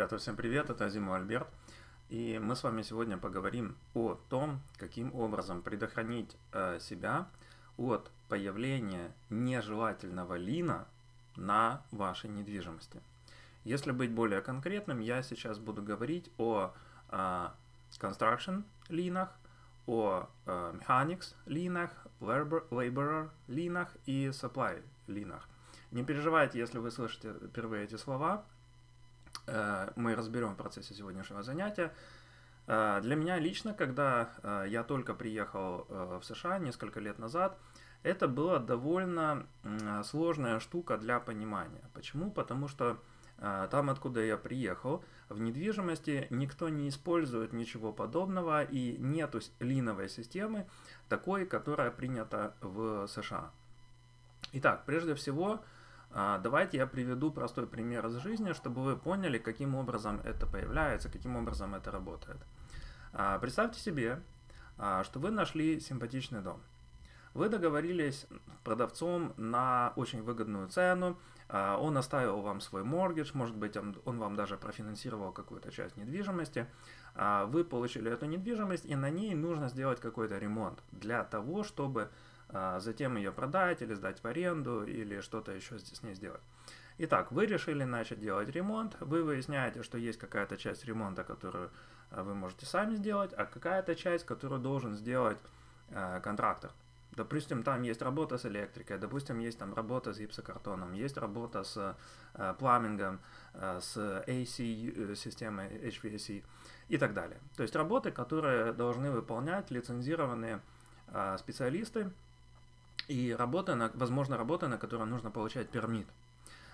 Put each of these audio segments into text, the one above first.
Ребята, всем привет, это Азиму Альберт. И мы с вами сегодня поговорим о том, каким образом предохранить э, себя от появления нежелательного лина на вашей недвижимости. Если быть более конкретным, я сейчас буду говорить о э, construction линах, о э, mechanics линах, labor, laborer линах и supply линах. Не переживайте, если вы слышите впервые эти слова, мы разберем в процессе сегодняшнего занятия. Э, для меня лично, когда э, я только приехал в США несколько лет назад, это была довольно сложная штука для понимания. Почему? Потому что там, откуда я приехал, в недвижимости никто не использует ничего подобного и нету линовой системы такой, которая принята в США. Итак, прежде всего, давайте я приведу простой пример из жизни, чтобы вы поняли, каким образом это появляется, каким образом это работает. А, представьте себе, а, что вы нашли симпатичный дом. Вы договорились с продавцом на очень выгодную цену, он оставил вам свой моргидж, может быть, он вам даже профинансировал какую-то часть недвижимости. Вы получили эту недвижимость, и на ней нужно сделать какой-то ремонт для того, чтобы а затем ее продать или сдать в аренду или что-то еще с ней сделать. Итак, вы решили начать делать ремонт, вы выясняете, что есть какая-то часть ремонта, которую а, вы можете сами сделать, а какая-то часть, которую должен сделать э, контрактор. Допустим, там есть работа с электрикой, допустим, есть там работа с гипсокартоном, есть работа с э, пламингом, э, с AC-системой HVAC и так далее. То есть работы, которые должны выполнять лицензированные специалисты, и работа, на, возможно, работа, на которую нужно получать пермит.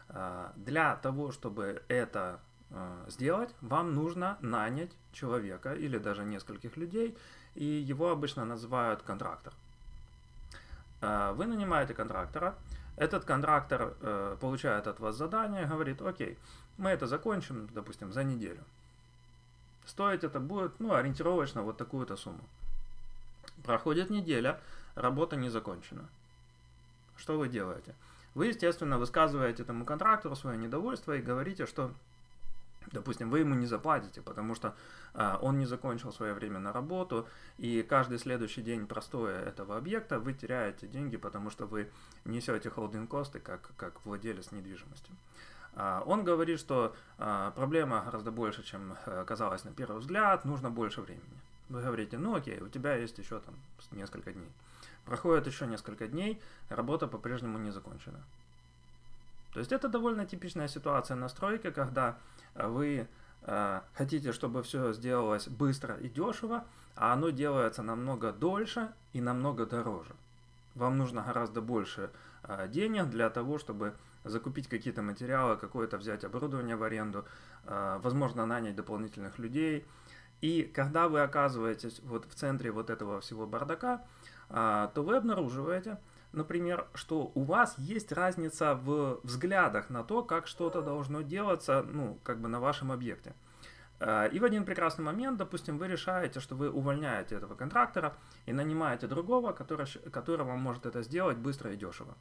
А, для того, чтобы это а, сделать, вам нужно нанять человека или даже нескольких людей, и его обычно называют контрактор. А, вы нанимаете контрактора, этот контрактор э, получает от вас задание, говорит, окей, мы это закончим, допустим, за неделю. Стоить это будет, ну, ориентировочно вот такую-то сумму. Проходит неделя, работа не закончена. Что вы делаете? Вы, естественно, высказываете этому контрактору свое недовольство и говорите, что Допустим, вы ему не заплатите, потому что э, он не закончил свое время на работу, и каждый следующий день простоя этого объекта вы теряете деньги, потому что вы несете холдинг-косты как, как владелец недвижимости. Э, он говорит, что э, проблема гораздо больше, чем э, казалось на первый взгляд, нужно больше времени. Вы говорите, ну окей, у тебя есть еще там несколько дней. Проходит еще несколько дней, работа по-прежнему не закончена. То есть это довольно типичная ситуация на стройке, когда э, вы э, хотите, чтобы все сделалось быстро и дешево, а оно делается намного дольше и намного дороже. Вам нужно гораздо больше э, денег для того, чтобы закупить какие-то материалы, какое-то взять оборудование в аренду, э, возможно, нанять дополнительных людей. И когда вы оказываетесь вот в центре вот этого всего бардака, а, то вы обнаруживаете, например, что у вас есть разница в взглядах на то, как что-то должно делаться, ну, как бы на вашем объекте. А, и в один прекрасный момент, допустим, вы решаете, что вы увольняете этого контрактора и нанимаете другого, который, который вам может это сделать быстро и дешево.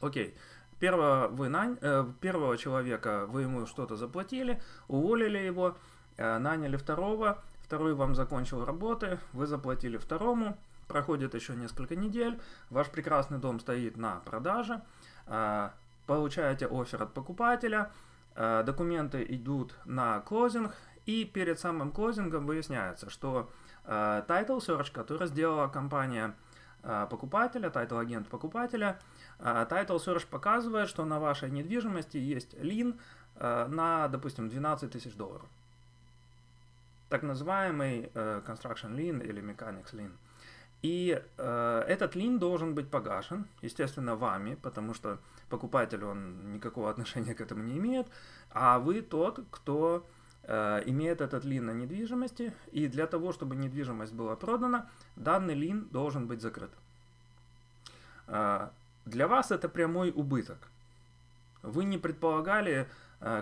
Окей, первого, вы нань, э, первого человека вы ему что-то заплатили, уволили его, наняли второго, второй вам закончил работы, вы заплатили второму, проходит еще несколько недель, ваш прекрасный дом стоит на продаже, а, получаете офер от покупателя, а, документы идут на клозинг, и перед самым клозингом выясняется, что Title Search, который сделала компания покупателя, title агент покупателя, Title Search показывает, что на вашей недвижимости есть лин на, допустим, 12 тысяч долларов. Так называемый э, Construction Lien или Mechanics Lien. И э, этот лин должен быть погашен, естественно, вами, потому что покупатель, он никакого отношения к этому не имеет, а вы тот, кто э, имеет этот лин на недвижимости, и для того, чтобы недвижимость была продана, данный лин должен быть закрыт. Э, для вас это прямой убыток. Вы не предполагали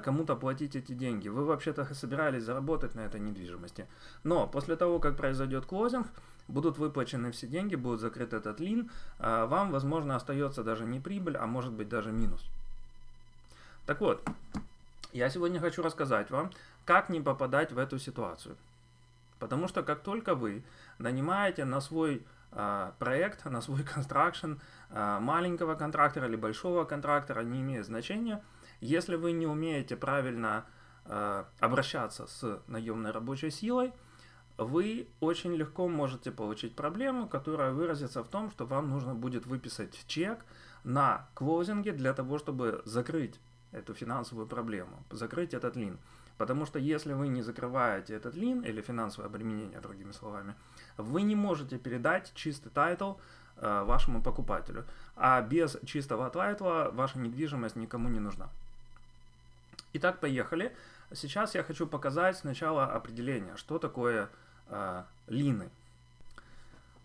кому-то платить эти деньги. Вы вообще-то собирались заработать на этой недвижимости. Но после того, как произойдет клозинг, будут выплачены все деньги, будет закрыт этот лин, а вам, возможно, остается даже не прибыль, а может быть даже минус. Так вот, Я сегодня хочу рассказать вам, как не попадать в эту ситуацию. Потому что как только вы нанимаете на свой э, проект, на свой констракшн э, маленького контрактора или большого контрактора, не имеет значения, если вы не умеете правильно э, обращаться с наемной рабочей силой, вы очень легко можете получить проблему, которая выразится в том, что вам нужно будет выписать чек на closing е для того, чтобы закрыть эту финансовую проблему, закрыть этот lien. Потому что если вы не закрываете этот lien или финансовое обременение, другими словами, вы не можете передать чистый title э, вашему покупателю. А без чистого title а ваша недвижимость никому не нужна. Итак, поехали. Сейчас я хочу показать сначала определение, что такое э, lien ы.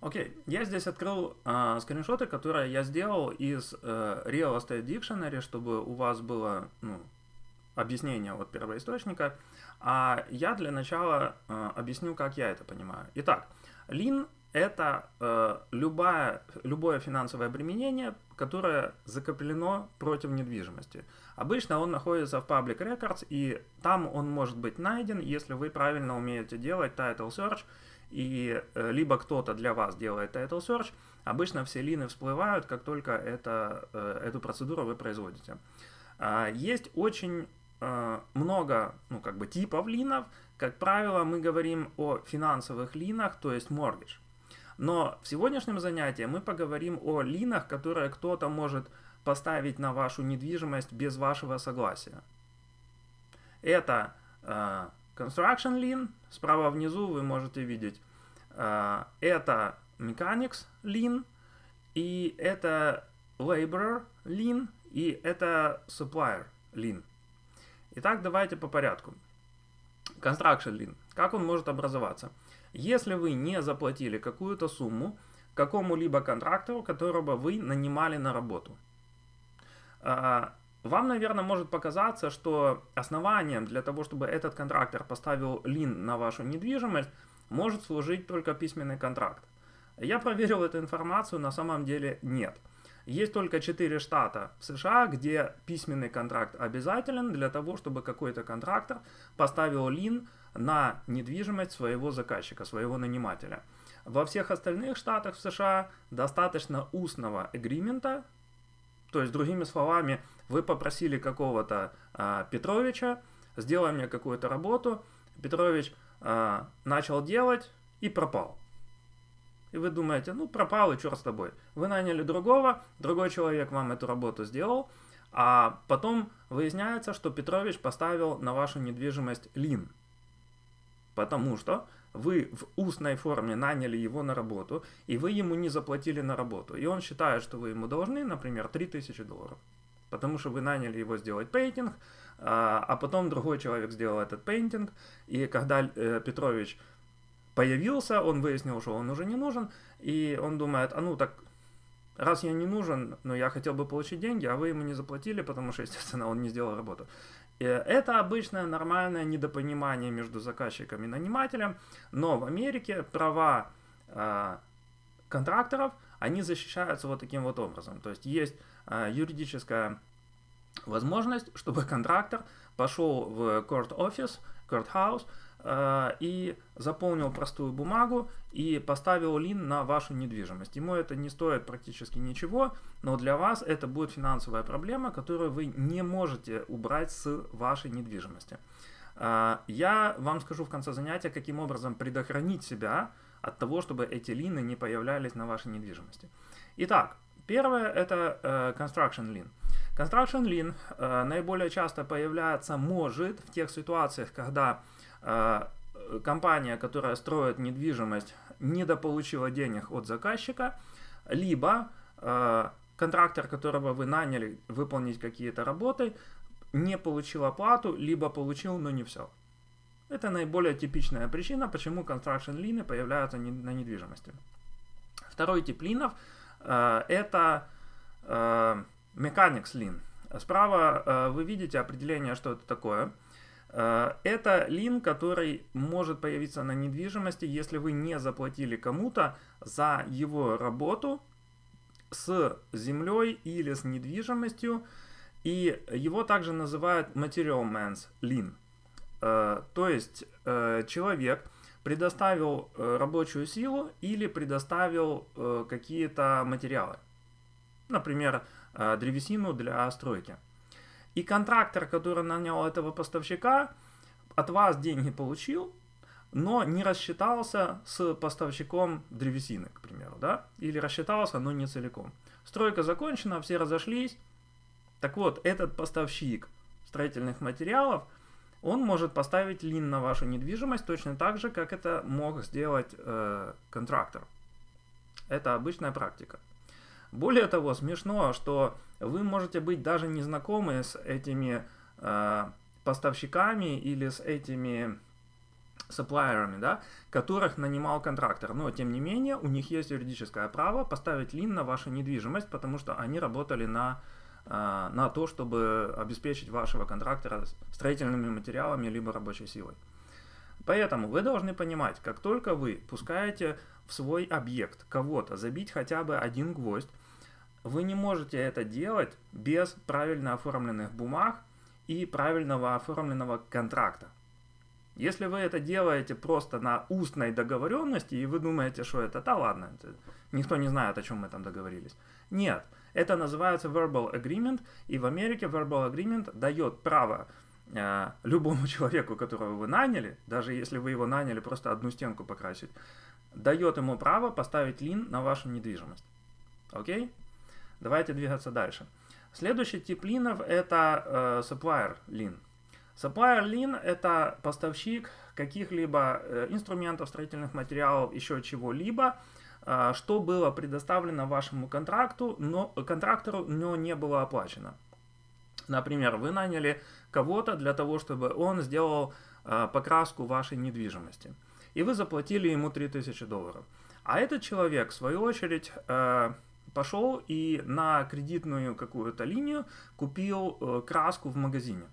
Окей, я здесь открыл э, скриншоты, которые я сделал из э, Real Estate Dictionary, чтобы у вас было ну, объяснение от первоисточника. А я для начала э, объясню, как я это понимаю. Итак, лин это э, любая, любое финансовое обременение, которое закреплено против недвижимости. Обычно он находится в Public Records, и там он может быть найден, если вы правильно умеете делать Title Search, и э, либо кто-то для вас делает Title Search. Обычно все лины всплывают, как только это, э, эту процедуру вы производите. А, есть очень э, много ну, как бы типов линов. Как правило, мы говорим о финансовых линах, то есть mortgage. Но в сегодняшнем занятии мы поговорим о линах, которые кто-то может поставить на вашу недвижимость без вашего согласия. Это э, Construction Lean, справа внизу вы можете видеть. Э, это Mechanics Lean, и это Laborer Lean, и это Supplier Lean. Итак, давайте по порядку. Construction Lean. Как он может образоваться? Если вы не заплатили какую-то сумму какому-либо контрактору, которого вы нанимали на работу. А, вам, наверное, может показаться, что основанием для того, чтобы этот контрактор поставил лин на вашу недвижимость, может служить только письменный контракт. Я проверил эту информацию, на самом деле нет. Есть только 4 штата в США, где письменный контракт обязателен для того, чтобы какой-то контрактор поставил лин на недвижимость своего заказчика, своего нанимателя. Во всех остальных штатах в США достаточно устного агримента, то есть, другими словами, вы попросили какого-то а, Петровича, сделай мне какую-то работу, Петрович а, начал делать и пропал. И вы думаете, ну пропал и черт с тобой. Вы наняли другого, другой человек вам эту работу сделал, а потом выясняется, что Петрович поставил на вашу недвижимость лин – потому что вы в устной форме наняли его на работу, и вы ему не заплатили на работу. И он считает, что вы ему должны, например, 3000 долларов. Потому что вы наняли его сделать painting, а, а потом другой человек сделал этот painting, и когда э, Петрович появился, он выяснил, что он уже не нужен, и он думает, а ну так, раз я не нужен, но я хотел бы получить деньги, а вы ему не заплатили, потому что, естественно, он не сделал работу. Э, это обычное нормальное недопонимание между заказчиком и нанимателем, но в Америке права э, контракторов, они защищаются вот таким вот образом. То есть есть э, юридическая возможность, чтобы контрактор пошел в court office, court house, и заполнил простую бумагу и поставил лин на вашу недвижимость. Ему это не стоит практически ничего, но для вас это будет финансовая проблема, которую вы не можете убрать с вашей недвижимости. Э, я вам скажу в конце занятия, каким образом предохранить себя от того, чтобы эти лины не появлялись на вашей недвижимости. Итак, первое это э, construction lien. Construction lien наиболее часто появляется, может, в тех ситуациях, когда Э, компания, которая строит недвижимость, недополучила денег от заказчика, либо э, контрактор, которого вы наняли выполнить какие-то работы, не получил оплату, либо получил, но не все. Это наиболее типичная причина, почему construction лины появляются на недвижимости. Второй тип линов э, это э, mechanics лин. Справа э, вы видите определение, что это такое – Э, это лин, который может появиться на недвижимости, если вы не заплатили кому-то за его работу с землей или с недвижимостью, И его также называют material man's. Э, то есть э, человек предоставил э, рабочую силу или предоставил э, какие-то материалы. Например, э, древесину для стройки. И контрактор, который нанял этого поставщика, от вас деньги получил, но не рассчитался с поставщиком древесины, к примеру, да, или рассчитался, но не целиком. Стройка закончена, все разошлись. Так вот, этот поставщик строительных материалов, он может поставить лин на вашу недвижимость точно так же, как это мог сделать э, контрактор. Это обычная практика. Более того, смешно, что вы можете быть даже не знакомы с этими э, поставщиками или с этими сапплайерами, да, которых нанимал контрактор. Но, тем не менее, у них есть юридическое право поставить лин на вашу недвижимость, потому что они работали на, э, на то, чтобы обеспечить вашего контрактора строительными материалами либо рабочей силой. Поэтому вы должны понимать, как только вы пускаете в свой объект кого-то забить хотя бы один гвоздь, вы не можете это делать без правильно оформленных бумаг и правильного оформленного контракта. Если вы это делаете просто на устной договоренности, и вы думаете, что это, да ладно, это, никто не знает, о чем мы там договорились. Нет, это называется verbal agreement, и в Америке verbal agreement дает право э, любому человеку, которого вы наняли, даже если вы его наняли просто одну стенку покрасить, дает ему право поставить лин на вашу недвижимость. Окей? Давайте двигаться дальше. Следующий тип линов это э, supplier lean. Supplier Lean – это поставщик каких-либо э, инструментов, строительных материалов, еще чего-либо, э, что было предоставлено вашему контракту, но, контрактору, но не было оплачено. Например, вы наняли кого-то для того, чтобы он сделал э, покраску вашей недвижимости. И вы заплатили ему 3000 долларов. А этот человек, в свою очередь, пошел и на кредитную какую-то линию купил краску в магазине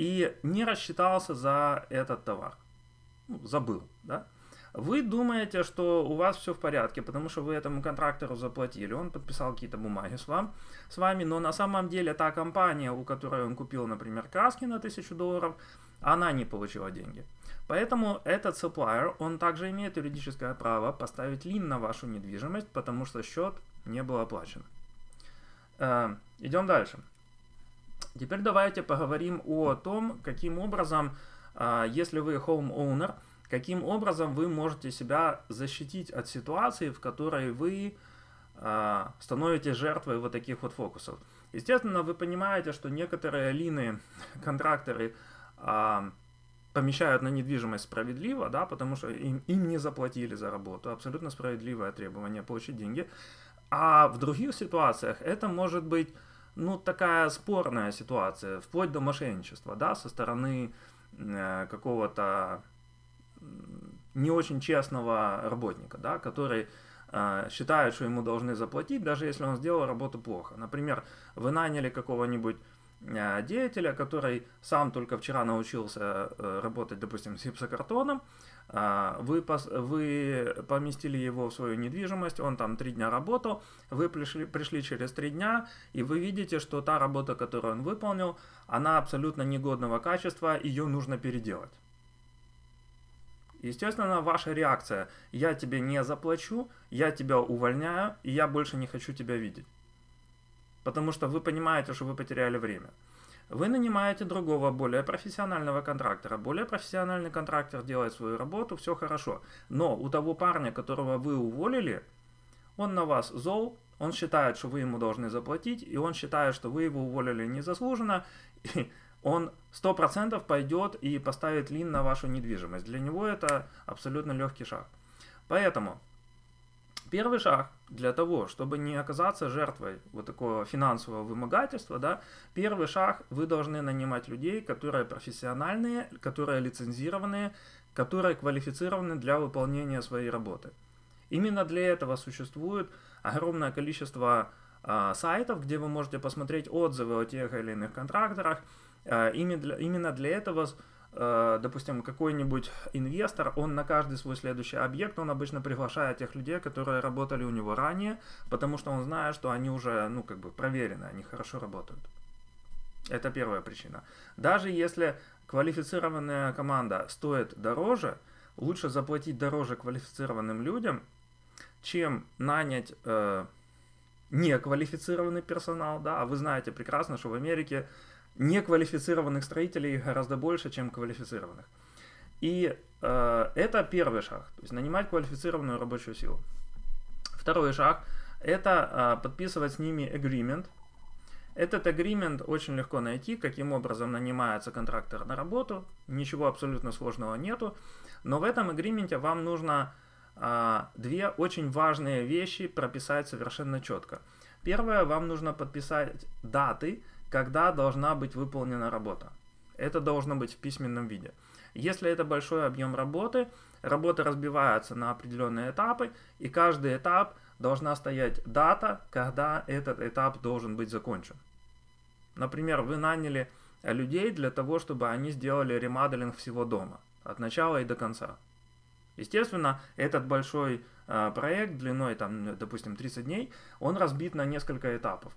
и не рассчитался за этот товар. Ну, забыл, да? Вы думаете, что у вас все в порядке, потому что вы этому контрактору заплатили, он подписал какие-то бумаги с, вам, с вами, но на самом деле та компания, у которой он купил, например, краски на 1000 долларов, она не получила деньги. Поэтому этот supplier, он также имеет юридическое право поставить лин на вашу недвижимость, потому что счет не был оплачен. Э, идем дальше. Теперь давайте поговорим о том, каким образом, а, если вы homeowner, каким образом вы можете себя защитить от ситуации, в которой вы а, становитесь жертвой вот таких вот фокусов. Естественно, вы понимаете, что некоторые лины, контракторы помещают на недвижимость справедливо, да, потому что им, им не заплатили за работу. Абсолютно справедливое требование получить деньги. А в других ситуациях это может быть ну, такая спорная ситуация, вплоть до мошенничества, да, со стороны э, какого-то не очень честного работника, да, который э, считает, что ему должны заплатить, даже если он сделал работу плохо. Например, вы наняли какого-нибудь деятеля, который сам только вчера научился э, работать, допустим, с гипсокартоном, а, вы, пос, вы поместили его в свою недвижимость, он там три дня работал, вы пришли, пришли через три дня, и вы видите, что та работа, которую он выполнил, она абсолютно негодного качества, ее нужно переделать. Естественно, ваша реакция «я тебе не заплачу, я тебя увольняю, и я больше не хочу тебя видеть». Потому что вы понимаете, что вы потеряли время. Вы нанимаете другого, более профессионального контрактора. Более профессиональный контрактор делает свою работу, все хорошо. Но у того парня, которого вы уволили, он на вас зол, он считает, что вы ему должны заплатить, и он считает, что вы его уволили незаслуженно, и он 100% пойдет и поставит лин на вашу недвижимость. Для него это абсолютно легкий шаг. Поэтому Первый шаг для того, чтобы не оказаться жертвой вот такого финансового вымогательства, да, первый шаг вы должны нанимать людей, которые профессиональные, которые лицензированные, которые квалифицированы для выполнения своей работы. Именно для этого существует огромное количество э, сайтов, где вы можете посмотреть отзывы о тех или иных контракторах. Э, именно, для, именно для этого допустим, какой-нибудь инвестор, он на каждый свой следующий объект, он обычно приглашает тех людей, которые работали у него ранее, потому что он знает, что они уже, ну, как бы проверены, они хорошо работают. Это первая причина. Даже если квалифицированная команда стоит дороже, лучше заплатить дороже квалифицированным людям, чем нанять э, неквалифицированный персонал, да, а вы знаете прекрасно, что в Америке неквалифицированных строителей гораздо больше, чем квалифицированных. И э, это первый шаг, то есть нанимать квалифицированную рабочую силу. Второй шаг – это э, подписывать с ними agreement. Этот agreement очень легко найти, каким образом нанимается контрактор на работу, ничего абсолютно сложного нету, но в этом агреементе вам нужно э, две очень важные вещи прописать совершенно четко. Первое, вам нужно подписать даты, когда должна быть выполнена работа. Это должно быть в письменном виде. Если это большой объем работы, работа разбивается на определенные этапы, и каждый этап должна стоять дата, когда этот этап должен быть закончен. Например, вы наняли людей для того, чтобы они сделали ремоделинг всего дома, от начала и до конца. Естественно, этот большой э, проект длиной, там, допустим, 30 дней, он разбит на несколько этапов.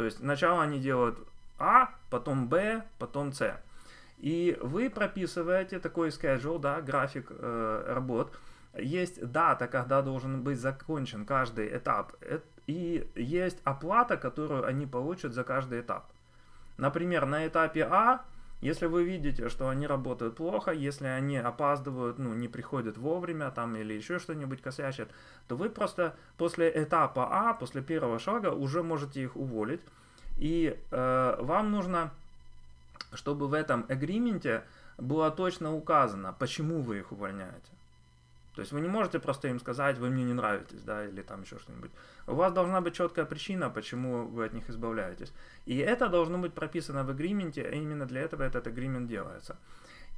То есть сначала они делают А, потом Б, потом С. И вы прописываете такой schedule, да, график э, работ. Есть дата, когда должен быть закончен каждый этап. И есть оплата, которую они получат за каждый этап. Например, на этапе А, если вы видите, что они работают плохо, если они опаздывают, ну, не приходят вовремя там или еще что-нибудь косячат, то вы просто после этапа А, после первого шага уже можете их уволить. И э, вам нужно чтобы в этом агрименте было точно указано, почему вы их увольняете. То есть вы не можете просто им сказать, вы мне не нравитесь, да, или там еще что-нибудь. У вас должна быть четкая причина, почему вы от них избавляетесь. И это должно быть прописано в агрименте, и именно для этого этот агримент делается.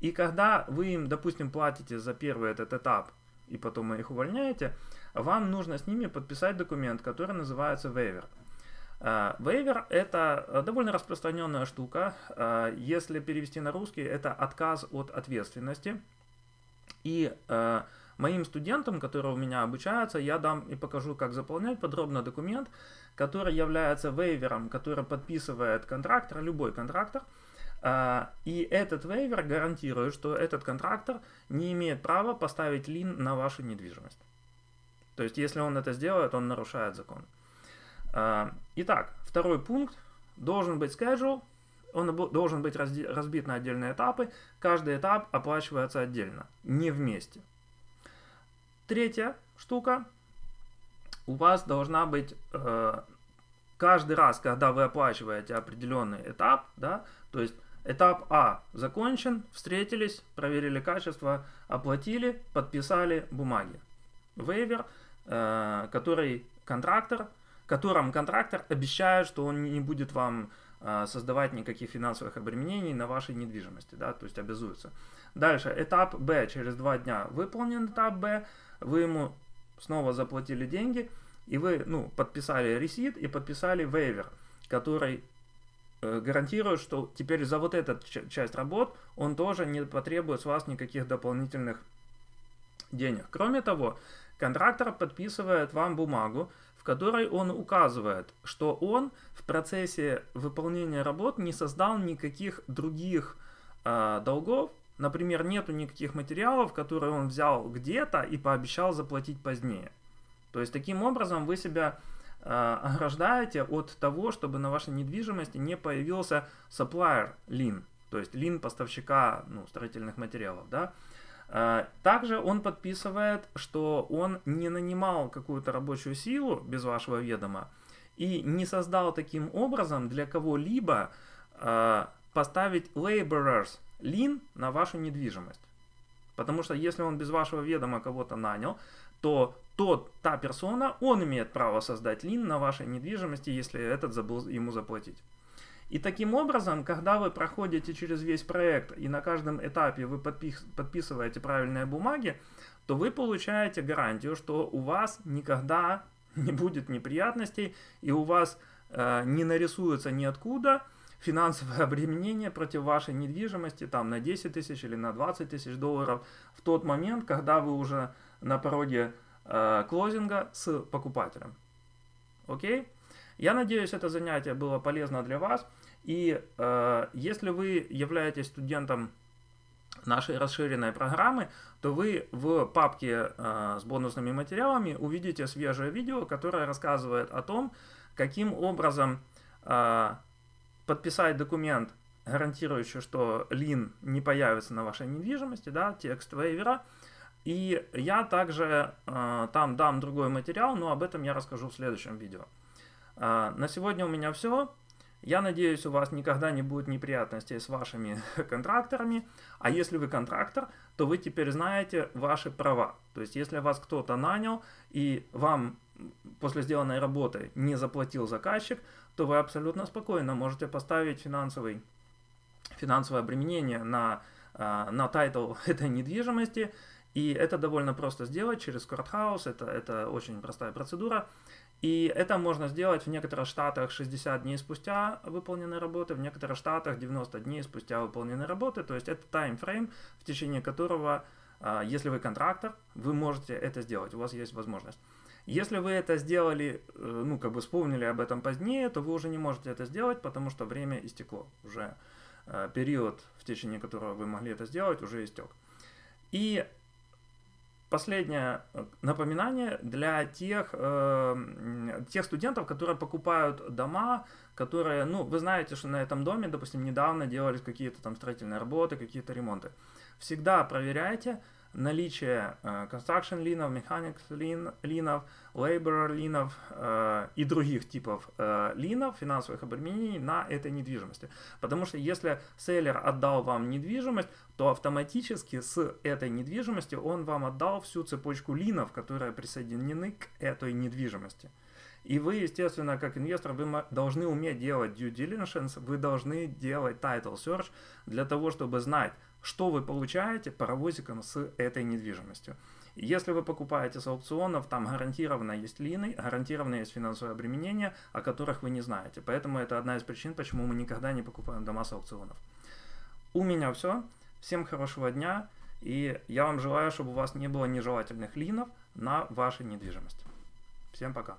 И когда вы им, допустим, платите за первый этот этап, и потом их увольняете, вам нужно с ними подписать документ, который называется waiver. Вейвер – это э, довольно распространенная штука. Э, если перевести на русский, это отказ от ответственности. И э, моим студентам, которые у меня обучаются, я дам и покажу, как заполнять подробно документ, который является вейвером, который подписывает контрактор, любой контрактор. И этот вейвер гарантирует, что этот контрактор не имеет права поставить лин на вашу недвижимость. То есть, если он это сделает, он нарушает закон. А, итак, второй пункт. Должен быть schedule, он должен быть разбит на отдельные этапы. Каждый этап оплачивается отдельно, не вместе. Третья штука. У вас должна быть э, каждый раз, когда вы оплачиваете определенный этап, да, то есть этап А закончен, встретились, проверили качество, оплатили, подписали бумаги. Вейвер, э, который контрактор котором контрактор обещает, что он не будет вам а, создавать никаких финансовых обременений на вашей недвижимости, да, то есть обязуется. Дальше, этап Б, через два дня выполнен этап Б, вы ему снова заплатили деньги, и вы, ну, подписали ресит и подписали вейвер, который э, гарантирует, что теперь за вот эту часть работ он тоже не потребует с вас никаких дополнительных денег. Кроме того, контрактор подписывает вам бумагу, в которой он указывает, что он в процессе выполнения работ не создал никаких других э, долгов, например, нету никаких материалов, которые он взял где-то и пообещал заплатить позднее. То есть таким образом вы себя э, ограждаете от того, чтобы на вашей недвижимости не появился supplier lien, то есть лин поставщика ну, строительных материалов, да, Э, также он подписывает, что он не нанимал какую-то рабочую силу без вашего ведома и не создал таким образом для кого-либо э, поставить laborers lien на вашу недвижимость. Потому что если он без вашего ведома кого-то нанял, то тот, та персона, он имеет право создать лин на вашей недвижимости, если этот забыл ему заплатить. И таким образом, когда вы проходите через весь проект и на каждом этапе вы подписываете правильные бумаги, то вы получаете гарантию, что у вас никогда не будет неприятностей и у вас э, не нарисуется ниоткуда финансовое обременение против вашей недвижимости там на 10 тысяч или на 20 тысяч долларов в тот момент, когда вы уже на пороге э, клозинга с покупателем. Окей? Я надеюсь, это занятие было полезно для вас. И э, если вы являетесь студентом нашей расширенной программы, то вы в папке э, с бонусными материалами увидите свежее видео, которое рассказывает о том, каким образом э, подписать документ, гарантирующий, что лин не появится на вашей недвижимости, да, текст вейвера. И я также э, там дам другой материал, но об этом я расскажу в следующем видео. Э, на сегодня у меня все. Я надеюсь, у вас никогда не будет неприятностей с вашими контракторами. А если вы контрактор, то вы теперь знаете ваши права. То есть, если вас кто-то нанял и вам после сделанной работы не заплатил заказчик, то вы абсолютно спокойно можете поставить финансовый, финансовое обременение на, а, на title этой недвижимости. И это довольно просто сделать через Courthouse, это, это очень простая процедура. И это можно сделать в некоторых штатах 60 дней спустя выполненной работы, в некоторых штатах 90 дней спустя выполненной работы. То есть это timeframe, в течение которого, а, если вы контрактор, вы можете это сделать, у вас есть возможность. Если вы это сделали, э, ну, как бы вспомнили об этом позднее, то вы уже не можете это сделать, потому что время истекло. Уже э, период, в течение которого вы могли это сделать, уже истек. И последнее э, напоминание для тех, э, тех студентов, которые покупают дома, которые, ну, вы знаете, что на этом доме, допустим, недавно делались какие-то там строительные работы, какие-то ремонты. Всегда проверяйте, наличие э, construction линов, mechanics лин, линов, labor линов э, и других типов э, линов, финансовых обременений на этой недвижимости. Потому что если селлер отдал вам недвижимость, то автоматически с этой недвижимости он вам отдал всю цепочку линов, которые присоединены к этой недвижимости. И вы, естественно, как инвестор, вы должны уметь делать due diligence, вы должны делать title search для того, чтобы знать, что вы получаете паровозиком с этой недвижимостью. Если вы покупаете с аукционов, там гарантированно есть лины, гарантированно есть финансовое обременение, о которых вы не знаете. Поэтому это одна из причин, почему мы никогда не покупаем дома с аукционов. У меня все. Всем хорошего дня. И я вам желаю, чтобы у вас не было нежелательных линов на вашей недвижимости. Всем пока.